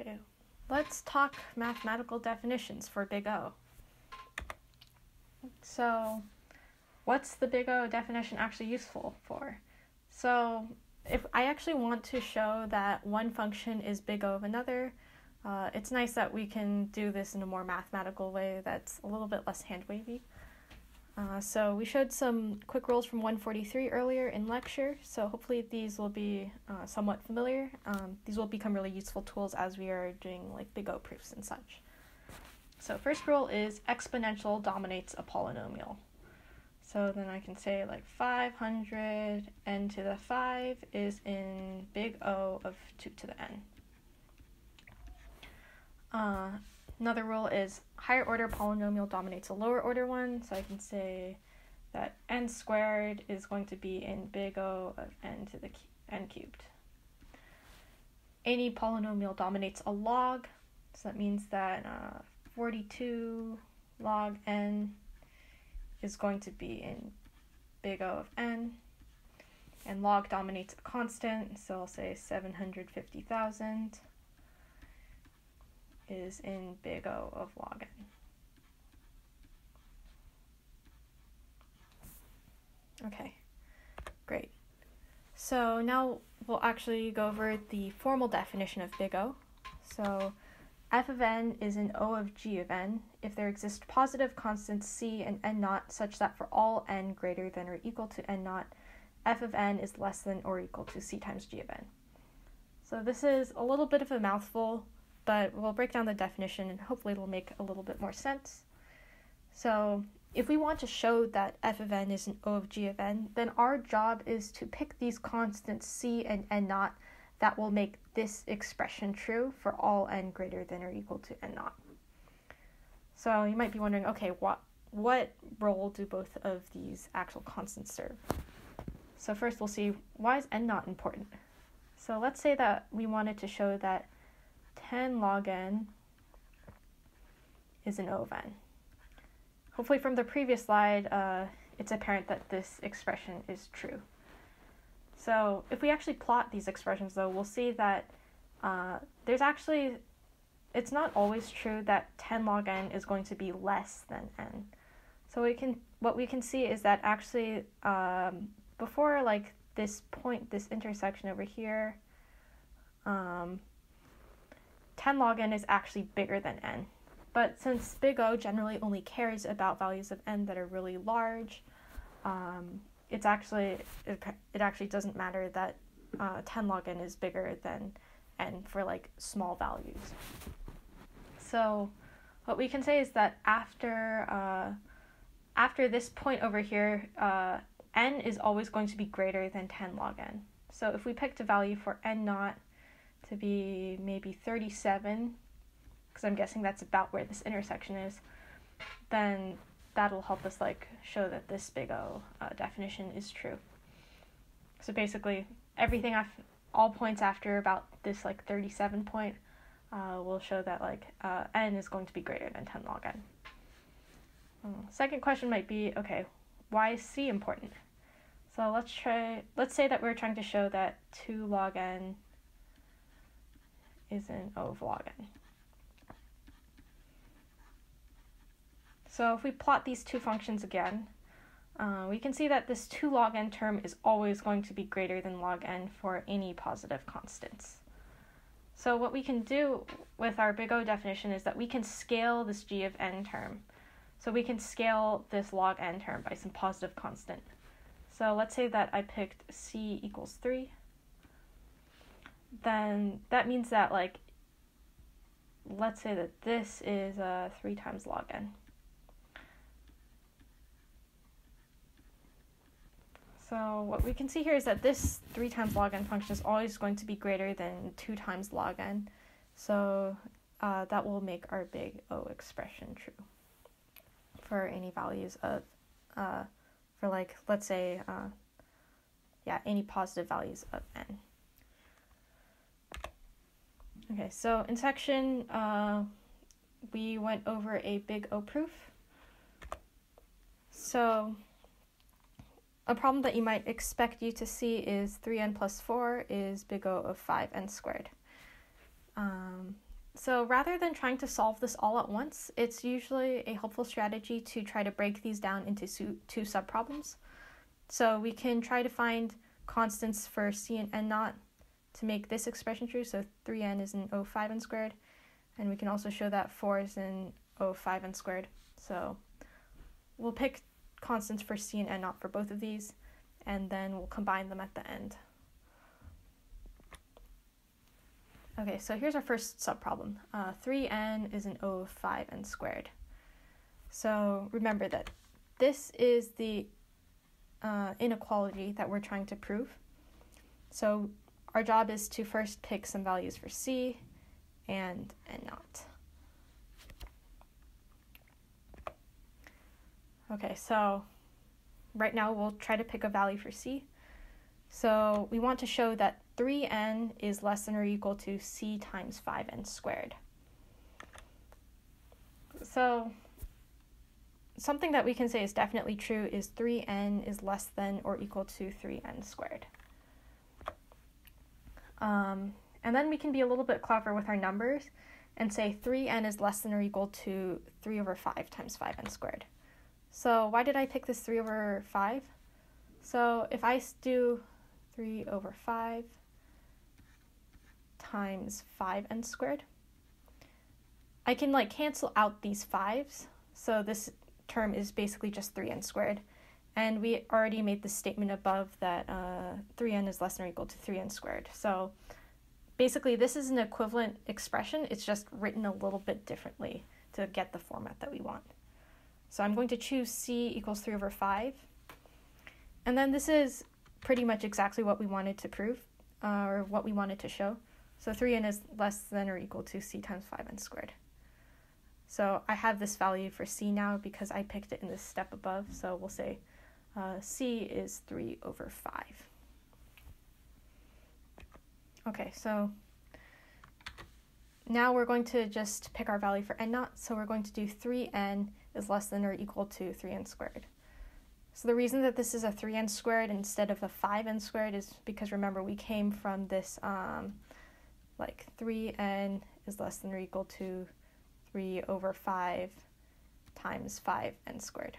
Okay, let's talk mathematical definitions for big O. So, what's the big O definition actually useful for? So, if I actually want to show that one function is big O of another, uh, it's nice that we can do this in a more mathematical way that's a little bit less hand wavy. Uh, so we showed some quick rules from 143 earlier in lecture, so hopefully these will be uh, somewhat familiar. Um, these will become really useful tools as we are doing like big O proofs and such. So first rule is exponential dominates a polynomial. So then I can say like 500 n to the 5 is in big O of 2 to the n. Uh, another rule is higher order polynomial dominates a lower order one. So I can say that n squared is going to be in big O of n to the n cubed. Any polynomial dominates a log. So that means that uh, 42 log n is going to be in big O of n. And log dominates a constant, so I'll say 750,000 is in big O of log n. Okay, great. So now we'll actually go over the formal definition of big O. So f of n is an O of g of n if there exist positive constants c and n naught such that for all n greater than or equal to n naught, f of n is less than or equal to c times g of n. So this is a little bit of a mouthful, but we'll break down the definition and hopefully it'll make a little bit more sense. So if we want to show that f of n is an O of g of n, then our job is to pick these constants c and n naught that will make this expression true for all n greater than or equal to n naught. So you might be wondering, okay, what what role do both of these actual constants serve? So first we'll see why is n naught important. So let's say that we wanted to show that 10 log n is an O of n. Hopefully from the previous slide, uh, it's apparent that this expression is true. So if we actually plot these expressions though, we'll see that uh, there's actually, it's not always true that 10 log n is going to be less than n. So we can, what we can see is that actually um, before like this point, this intersection over here, um, 10 log n is actually bigger than n. But since big O generally only cares about values of n that are really large, um, it's actually it, it actually doesn't matter that uh, 10 log n is bigger than n for like small values. So what we can say is that after uh, after this point over here, uh, n is always going to be greater than 10 log n. So if we picked a value for n naught to be maybe 37, because I'm guessing that's about where this intersection is, then that'll help us like show that this big O uh, definition is true. So basically, everything af- all points after about this like 37 point uh, will show that like uh, n is going to be greater than 10 log n. Um, second question might be, okay, why is c important? So let's try, let's say that we're trying to show that 2 log n is an O of log n. So if we plot these two functions again, uh, we can see that this 2 log n term is always going to be greater than log n for any positive constants. So what we can do with our big O definition is that we can scale this g of n term. So we can scale this log n term by some positive constant. So let's say that I picked c equals 3. Then that means that like, let's say that this is uh, 3 times log n. So what we can see here is that this 3 times log n function is always going to be greater than 2 times log n. So uh, that will make our big O expression true for any values of, uh, for like, let's say, uh, yeah, any positive values of n. Okay, so in section, uh, we went over a big O proof. So a problem that you might expect you to see is 3n plus 4 is big O of 5n squared. Um, So rather than trying to solve this all at once, it's usually a helpful strategy to try to break these down into two subproblems. So we can try to find constants for c and n naught to make this expression true. So 3n is in O5n squared. And we can also show that 4 is in O5n squared. So we'll pick constants for c and n naught for both of these, and then we'll combine them at the end. Okay, so here's our first subproblem. Uh, 3n is an O of 5n squared. So remember that this is the uh, inequality that we're trying to prove. So our job is to first pick some values for c and n naught. Okay, so right now we'll try to pick a value for c. So we want to show that 3n is less than or equal to c times 5n squared. So something that we can say is definitely true is 3n is less than or equal to 3n squared. Um, and then we can be a little bit clever with our numbers and say 3n is less than or equal to 3 over 5 times 5n squared. So why did I pick this 3 over 5? So if I do 3 over 5 times 5n squared, I can like cancel out these 5's. So this term is basically just 3n squared. And we already made the statement above that uh, 3n is less than or equal to 3n squared. So basically this is an equivalent expression. It's just written a little bit differently to get the format that we want. So I'm going to choose c equals 3 over 5. And then this is pretty much exactly what we wanted to prove, uh, or what we wanted to show. So 3n is less than or equal to c times 5n squared. So I have this value for c now because I picked it in this step above. So we'll say uh, c is 3 over 5. Okay, so now we're going to just pick our value for n naught. So we're going to do 3n is less than or equal to 3n squared. So the reason that this is a 3n squared instead of a 5n squared is because remember we came from this um, like 3n is less than or equal to 3 over 5 times 5n squared.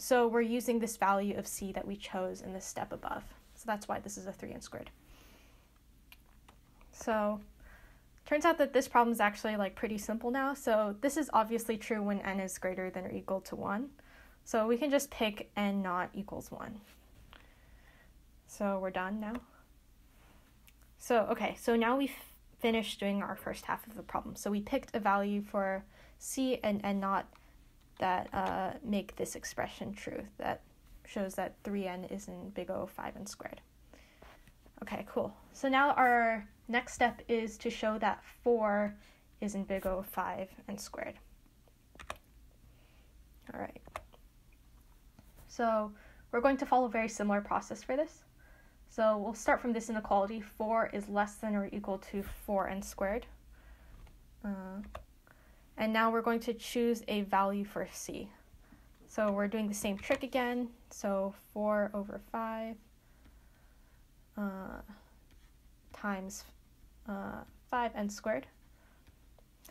So we're using this value of c that we chose in this step above. So that's why this is a 3n squared. So Turns out that this problem is actually like pretty simple now. So this is obviously true when n is greater than or equal to 1. So we can just pick n naught equals 1. So we're done now. So okay, so now we've finished doing our first half of the problem. So we picked a value for c and n naught that uh, make this expression true, that shows that 3n is in big O 5n squared. Okay, cool. So now our next step is to show that 4 is in big O of 5 and squared. All right. So we're going to follow a very similar process for this. So we'll start from this inequality. 4 is less than or equal to 4n squared. Uh, and now we're going to choose a value for c. So we're doing the same trick again. So 4 over 5 uh, times uh, 5n squared.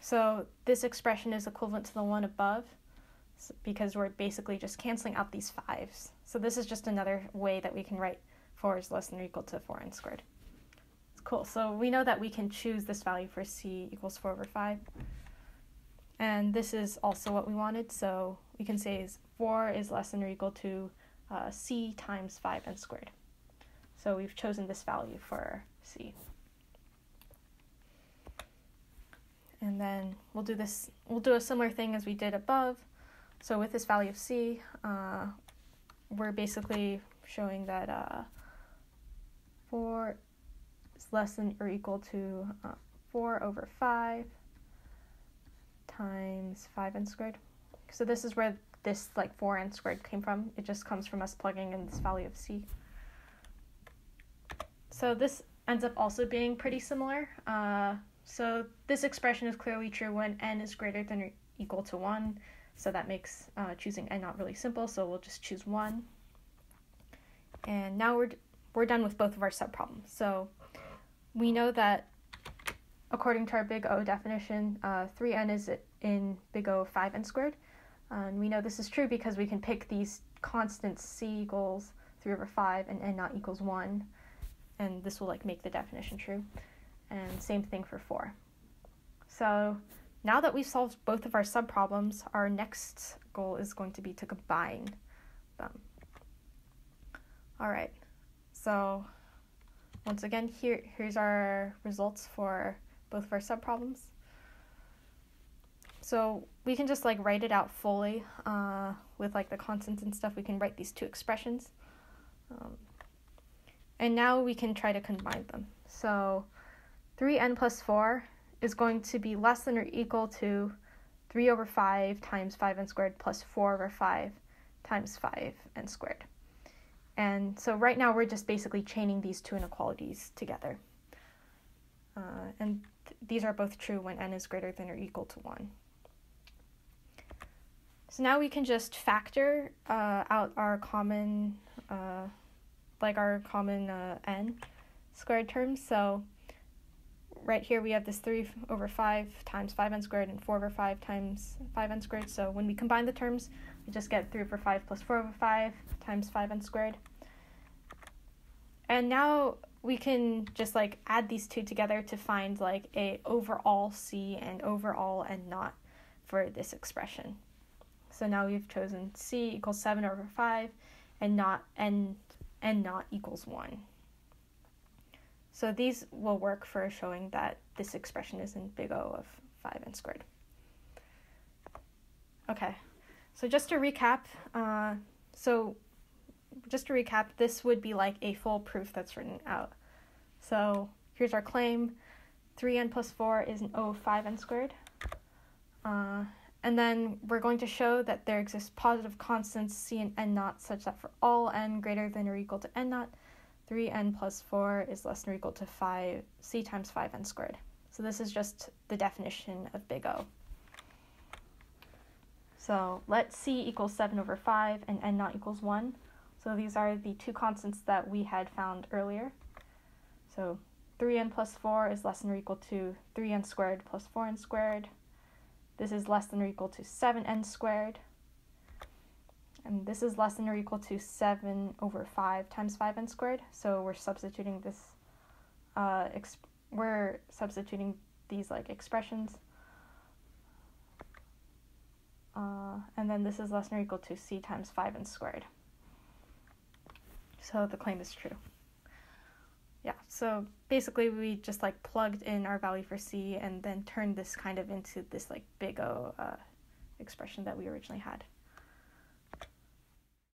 So this expression is equivalent to the one above because we're basically just canceling out these 5's. So this is just another way that we can write 4 is less than or equal to 4n squared. It's cool, so we know that we can choose this value for c equals 4 over 5. And this is also what we wanted, so we can say is 4 is less than or equal to uh, c times 5n squared. So we've chosen this value for C. And then we'll do this, we'll do a similar thing as we did above. So with this value of C, uh, we're basically showing that uh, 4 is less than or equal to uh, 4 over 5 times 5n squared. So this is where this like 4n squared came from. It just comes from us plugging in this value of C. So this ends up also being pretty similar. Uh, so this expression is clearly true when n is greater than or equal to 1. So that makes uh, choosing n naught really simple, so we'll just choose 1. And now we're, we're done with both of our subproblems. So we know that according to our big O definition, uh, 3n is in big O 5n squared. And we know this is true because we can pick these constants c equals 3 over 5 and n naught equals 1. And this will like make the definition true. And same thing for 4. So now that we've solved both of our subproblems, our next goal is going to be to combine them. All right, so once again, here here's our results for both of our subproblems. So we can just like write it out fully uh, with like the constants and stuff. We can write these two expressions. Um, and now we can try to combine them. So 3n plus 4 is going to be less than or equal to 3 over 5 times 5n squared plus 4 over 5 times 5n squared. And so right now we're just basically chaining these two inequalities together. Uh, and these are both true when n is greater than or equal to 1. So now we can just factor uh, out our common, uh, like our common uh, n squared terms. So right here we have this 3 over 5 times 5n squared and 4 over 5 times 5n squared. So when we combine the terms, we just get 3 over 5 plus 4 over 5 times 5n squared. And now we can just like add these two together to find like a overall c and overall n naught for this expression. So now we've chosen c equals 7 over 5 and not n, n naught equals 1. So these will work for showing that this expression is in big O of 5n squared. Okay, so just to recap, uh, so just to recap, this would be like a full proof that's written out. So here's our claim. 3n plus 4 is an O 5n squared. Uh, and then we're going to show that there exists positive constants c and n naught such that for all n greater than or equal to n naught, 3n plus 4 is less than or equal to 5 c times 5n squared. So this is just the definition of big O. So let c equals 7 over 5 and n naught equals 1. So these are the two constants that we had found earlier. So 3n plus 4 is less than or equal to 3n squared plus 4n squared. This is less than or equal to 7n squared. And this is less than or equal to 7 over 5 times 5n squared. So we're substituting this, uh, we're substituting these like expressions. Uh, and then this is less than or equal to c times 5n squared. So the claim is true. Yeah, so basically we just like plugged in our value for c and then turned this kind of into this like big O uh, expression that we originally had.